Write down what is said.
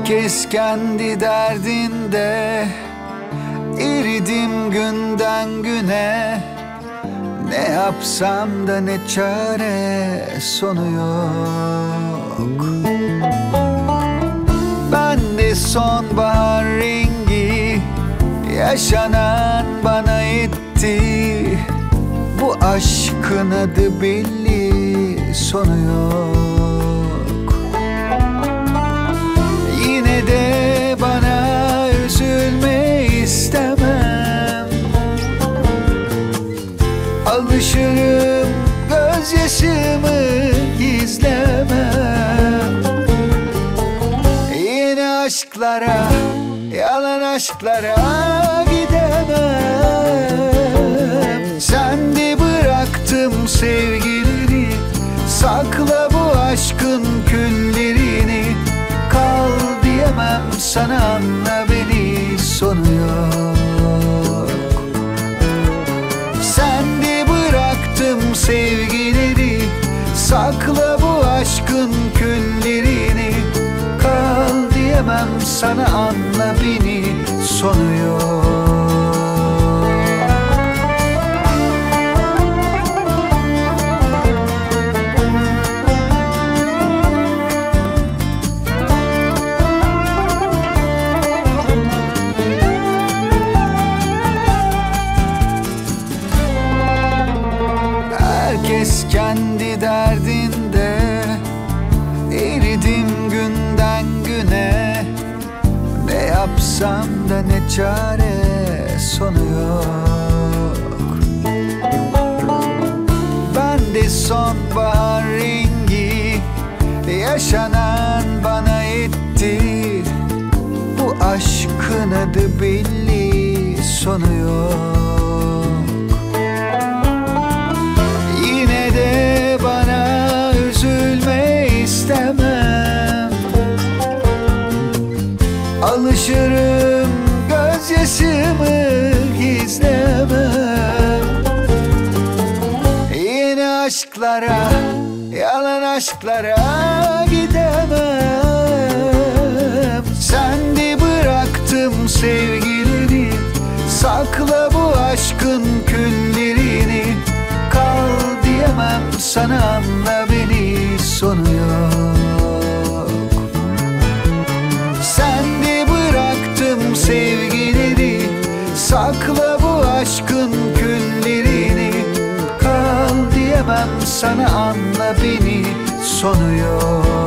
Herkes kendi derdinde. Eridim günden güne. Ne yapsam da ne çare sonu yok. Ben de sonbahar rengi Yaşanan bana etti. Bu aşkın adı belli sonu yok gözyaşımı gizlemem Yeni aşklara, yalan aşklara gidemem Sakla bu aşkın küllerini. Kal diyemem sana anla beni. Sonu yok. Herkes kendi yapsam da ne çare sonu yok. Ben de sonbahar rengi Yaşanan bana etti. Bu aşkın adı belli sonu yok. Yine de bana üzülme istemem. Alışırım aşklara, yalan aşklara gidemem. Sen de bıraktım sevgileri Sakla bu aşkın küllerini. Kal diyemem sana anla beni sonu yok. Sen de bıraktım sevgileri Sakla bu aşkın Diyemem sana anla beni sonu yok